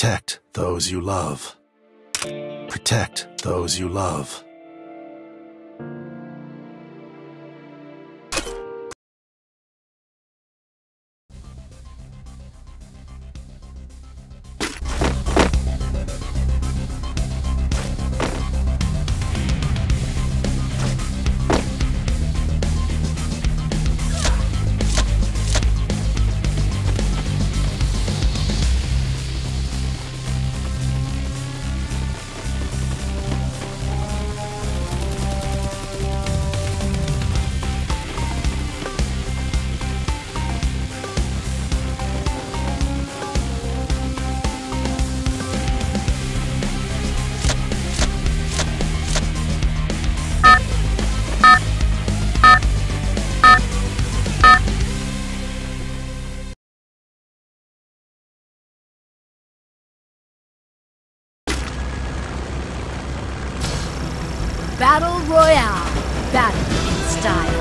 Protect those you love. Protect those you love. Battle Royale. Battle in style.